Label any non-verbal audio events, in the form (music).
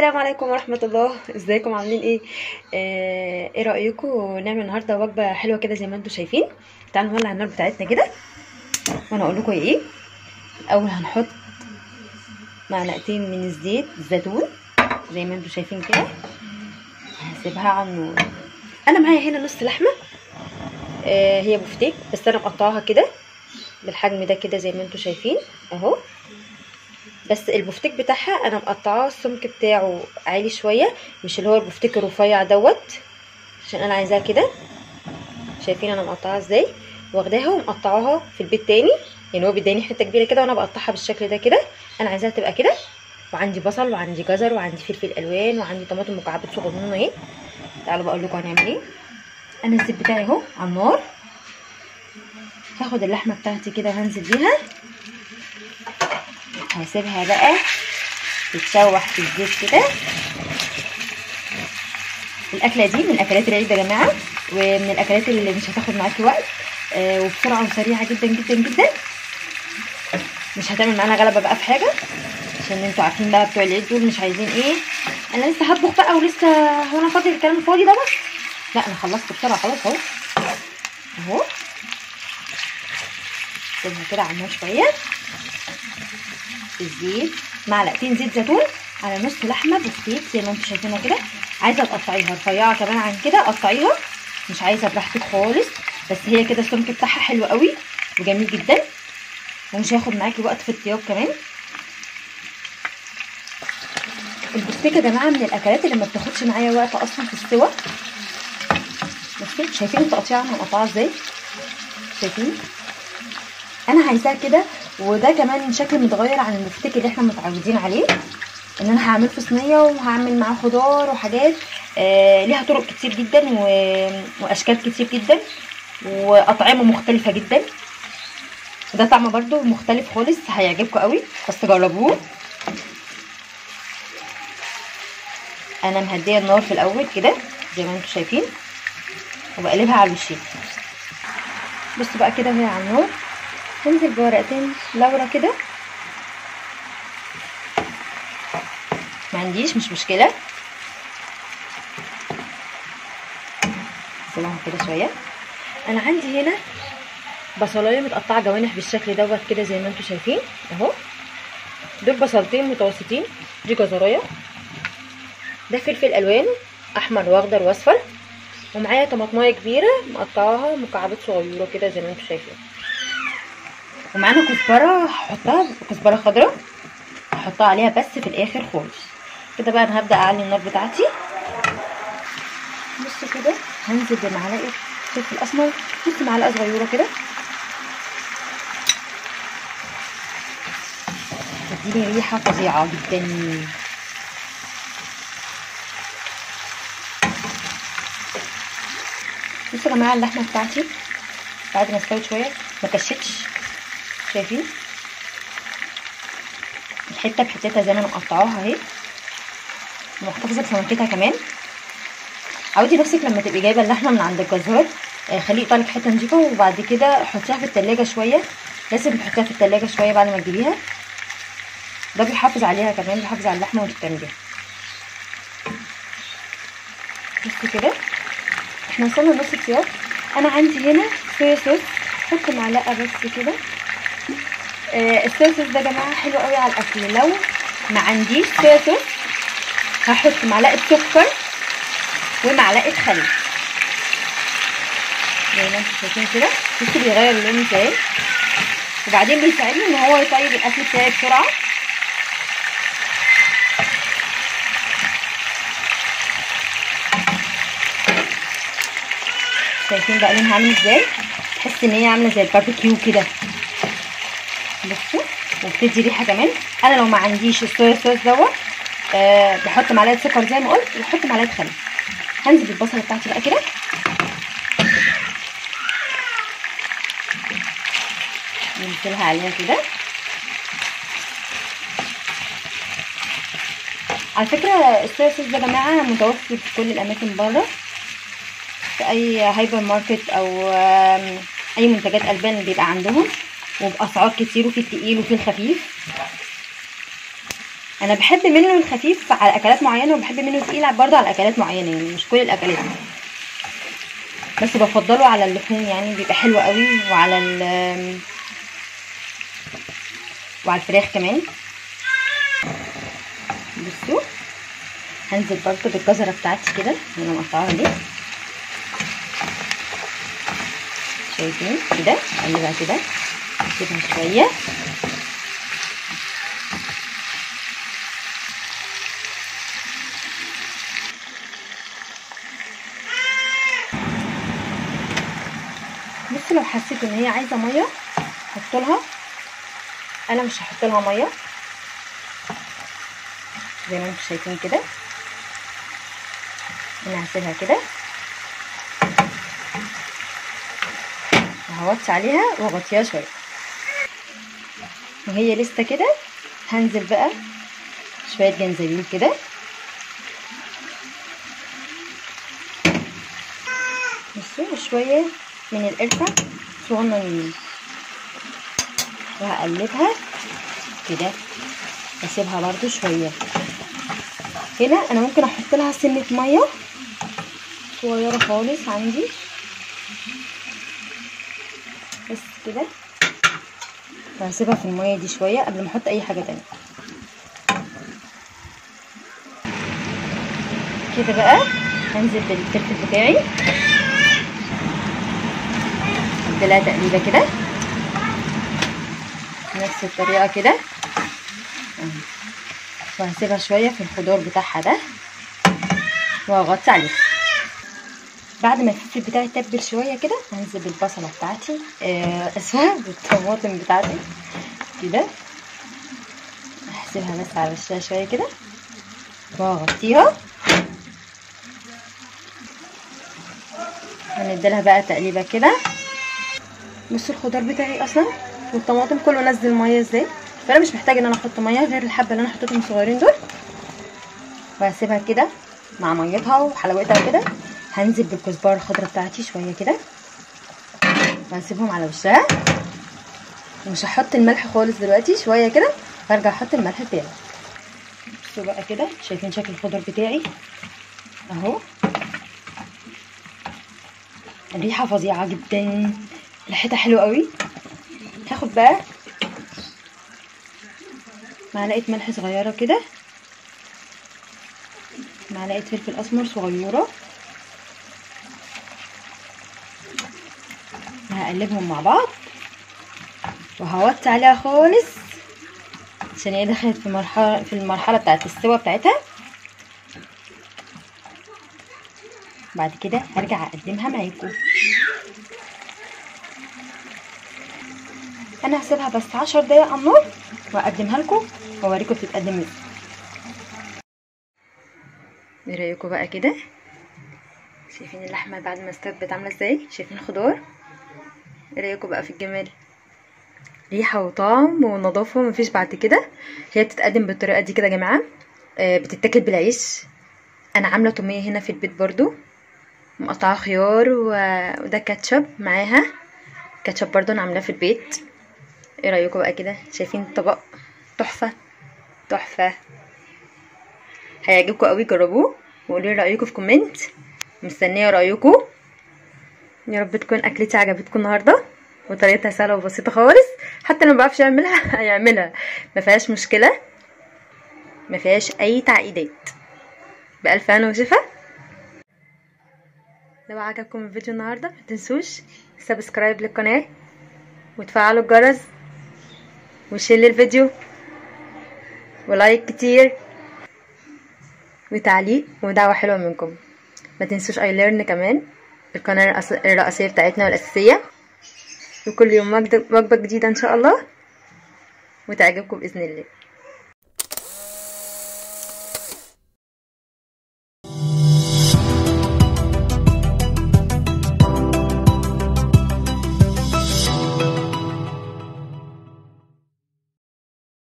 السلام عليكم ورحمة الله. إزيكم؟ عاملين إيه؟ آه إيه رأيكم؟ نعمل النهاردة وجبة حلوة كده زي ما أنتم شايفين. تعالوا نولع النار بتاعتنا كده. وأنا أقول لكم إيه؟ الأول هنحط معلقتين من الزيت الزيتون زي ما أنتم شايفين كده. هسيبها على النار. أنا معايا هنا نص لحمة. آه هي بفتيك بس أنا مقطعاها كده بالحجم ده كده زي ما أنتم شايفين أهو. بس البفتيك بتاعها أنا مقطعاه السمك بتاعه عالي شوية مش اللي هو البفتيك الرفيع دوت عشان أنا عايزاه كده. شايفين أنا مقطعاها إزاي؟ واخداها ومقطعاها في البيت تاني يعني هو بيداني حتة كبيرة كده وأنا بقطعها بالشكل ده كده. أنا عايزاها تبقى كده وعندي بصل وعندي جزر وعندي فلفل ألوان وعندي طماطم مكعبات صغنونة أهي. تعالوا بقول لكم هنعمل إيه. أنا الزيت بتاعي أهو على النار. هاخد اللحمة بتاعتي كده وهنزل بيها. هسيبها بقى تتشوح في الزيت كده. الأكلة دي من أكلات العيد يا جماعة ومن الأكلات اللي مش هتاخد معاكي وقت آه وبسرعة وسريعة جدا جدا جدا. مش هتعمل معانا غلبة بقى في حاجة عشان أنتوا عارفين بقى بتوع العيد دول مش عايزين إيه. أنا لسه هطبخ بقى ولسه هو أنا فاضي الكلام الفاضي ده بس. لا أنا خلصت بسرعة خلاص أهو. أهو. سيبها كده على النار شوية. الزيت معلقتين زيت زيتون على نص لحمة بفتيك زي ما أنتم شايفينها كده. عايزة تقطعيها رفيعة كمان عن كده قطعيها. مش عايزة براحتك خالص بس هي كده السمك بتاعها حلو قوي وجميل جدا. ومش هياخد معاكي وقت في الطياب كمان. البفتيك يا جماعة من الأكلات اللي ما بتاخدش معايا وقت أصلا في السوا. شايفين التقطيع أنا مقطعه إزاي؟ شايفين؟ أنا عايزاه كده وده كمان شكل متغير عن البفتيك اللي إحنا متعودين عليه ان أنا هعمله في صينية وهعمل معاه خضار وحاجات آه ليها طرق كتير جدا و... وأشكال كتير جدا وأطعمة مختلفة جدا. وده طعم برده مختلف خالص هيعجبكم قوي بس جربوه. أنا مهدية النار في الأول كده زي ما أنتم شايفين وبقلبها على الوشين. بصوا بقى كده وهي على النار. هنزل بورقتين لورا كده. ما عنديش مش مشكلة. سيبهم كده شوية. أنا عندي هنا بصلاية متقطعة جوانح بالشكل دوت كده زي ما أنتم شايفين. أهو. دول بصلتين متوسطين. دي جزراية. ده فلفل ألوان أحمر وأخضر واصفر ومعايا طماطماية كبيرة مقطعاها مكعبات صغيرة كده زي ما أنتم شايفين. ومعانا كزبرة هحطها كزبرة خضراء هحطها عليها بس في الآخر خالص. كده بقى أنا هبدأ أعلي النار بتاعتي. بصوا كده هنزل بمعلقة فلفل أسمر. نص معلقة صغيرة كده. تديني ريحة فظيعة جدا. بصوا يا جماعة اللحمة بتاعتي بعد ما استوت شوية ما كشتش شايفين؟ الحتة بحتتها زي ما أنا مقطعاها أهي. ومحتفظه بسمكتها كمان. عودي نفسك لما تبقي جايبة اللحمة من عند الجزار. آه خليه يقطع لك حتة نضيفه وبعد كده حطيها في التلاجة شوية. لازم تحطيها في التلاجة شوية بعد ما تجيبيها. ده بيحافظ عليها كمان بيحافظ على اللحمة وانت بتعمليها. بصوا كده. إحنا وصلنا لنص السياق أنا عندي هنا صويا صوص أحط معلقة بس كده. الصويا صوص ده يا جماعة حلو قوي على الأكل. لو ما عنديش صويا هحط معلقة سكر ومعلقة خل. زي ما أنتم شايفين كده. بصوا بيغير اللون إزاي وبعدين بيساعدني إن هو يطيب الأكل بتاعي بسرعة. شايفين بقى لونها عامل إزاي؟ تحس إن هي عاملة زي الباربيكيو كده. بصوا وبتدي ريحة كمان. أنا لو ما عنديش الصويا صوص دوت أه بحط معلقة سكر زي ما قلت وبحط معلقة خل. هنزل بالبصله بتاعتي بقى كده. ننزلها عليها كده. على فكرة الصويا صوص ده يا جماعة متوفر في كل الأماكن بره. في أي هايبر ماركت أو أي منتجات ألبان بيبقى عندهم. وبأسعار كتير وفي التقيل وفي الخفيف أنا بحب منه الخفيف على أكلات معينة وبحب منه التقيل برضه على أكلات معينة يعني مش كل الأكلات. بس بفضله على اللحوم يعني بيبقى حلو قوي. وعلى ال وعلى الفراخ كمان. بصوا هنزل برضه بالجزرة بتاعتي كده أنا مقطعاها دي. شايفين؟ كده اقلبها كده. اسيبها شوية. بس لو حسيت إن هي عايزة مية حط لها. أنا مش هحط لها مية. زي ما أنتم شايفين كده. أنا هسيبها كده. وهوطي عليها وأغطيها شوية. وهي لسه كده. هنزل بقى شوية جنزبيل كده. بصوا وشويه من القرفة صغننين وهقلبها كده. واسيبها برضو شوية. هنا أنا ممكن أحط لها سنه مية صغيرة خالص عندي. بس كده. وهسيبها في المية دي شوية قبل ما أحط أي حاجة تانية. كده بقى هنزل بالفلفل بتاعي. اديلها تقليبة كده. نفس الطريقة كده. وهسيبها شوية في الخضار بتاعها ده. وهغطي عليه. بعد ما الفلفل بتاعي يتبل شوية كده هنزل بالبصلة بتاعتي آه اسفه بالطماطم بتاعتي. كده. هسيبها بس على وشها شوية كده. وهغطيها هنديلها بقى تقليبة كده. بصوا الخضار بتاعي أصلا والطماطم كله نزل مية إزاي. فأنا مش محتاجة إن أنا أحط مية غير الحبة اللي أنا حطيتهم صغيرين دول. وهسيبها كده مع ميتها وحلاوتها كده. هنزل بالكزبرة الخضراء بتاعتي شوية كده. وهسيبهم على وشها. ومش هحط الملح خالص دلوقتي شوية كده. وارجع أحط الملح بتاعي بصوا بقى كده شايفين شكل الخضر بتاعي؟ أهو. الريحه فظيعة جدا. ريحتها حلوة قوي. هاخد بقى معلقة ملح صغيرة كده. معلقة فلفل أسمر صغيرة. وهقلبهم مع بعض. وهوطي عليها خالص عشان هي دخلت في مرحله في المرحلة بتاعت السوا بتاعتها. بعد كده هرجع أقدمها معاكم. أنا هسيبها بس عشر دقايق على النار وأقدمها لكم وأوريكم بتتقدم إيه. رأيكم بقى كده؟ شايفين اللحمة بعد ما استوت عامله إزاي؟ شايفين الخضار؟ إيه رأيكم بقى في الجمال؟ ريحة وطعم ونظافة مفيش بعد كده. هي بتتقدم بالطريقة دي كده يا جماعة. آه بتتاكل بالعيش. أنا عاملة تومية هنا في البيت برضو. مقطعة خيار وده كاتشب معاها. كاتشب برضو أنا عاملاه في البيت. إيه رأيكم بقى كده؟ شايفين الطبق تحفة تحفة. هيعجبكم قوي جربوه. وقولوا لي رأيكم في كومنت. مستنية رأيكم. يا رب تكون اكلتي عجبتكم النهارده وطريقتها سهلة وبسيطة خالص. حتى لو ما بعرفش اعملها (laughs) هيعملها. ما فيهاش مشكلة. ما فيهاش أي تعقيدات. بألف هنا وشفا. لو عجبكم الفيديو النهارده ما تنسوش subscribe للقناة وتفعلوا الجرس و share للفيديو و like كتير وتعليق ودعوة حلوة منكم. ما تنسوش e-learn كمان. القناة الرئيسية بتاعتنا والأساسية. وكل يوم وجبة جديدة إن شاء الله. وتعجبكم بإذن الله.